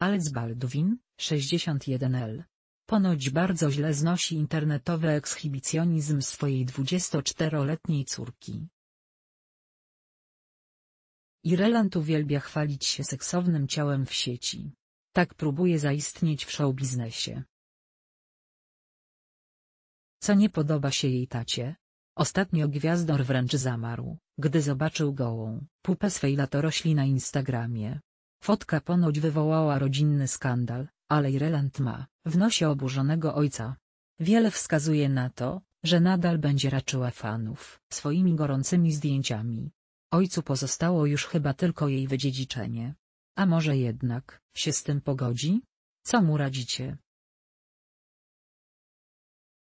Alec Baldwin, 61L. Ponoć bardzo źle znosi internetowy ekshibicjonizm swojej 24-letniej córki. Ireland uwielbia chwalić się seksownym ciałem w sieci. Tak próbuje zaistnieć w showbiznesie. Co nie podoba się jej tacie? Ostatnio gwiazdor wręcz zamarł, gdy zobaczył gołą pupę swej latorośli na Instagramie. Fotka ponoć wywołała rodzinny skandal, ale Ireland ma w nosie oburzonego ojca. Wiele wskazuje na to, że nadal będzie raczyła fanów swoimi gorącymi zdjęciami. Ojcu pozostało już chyba tylko jej wydziedziczenie. A może jednak się z tym pogodzi? Co mu radzicie?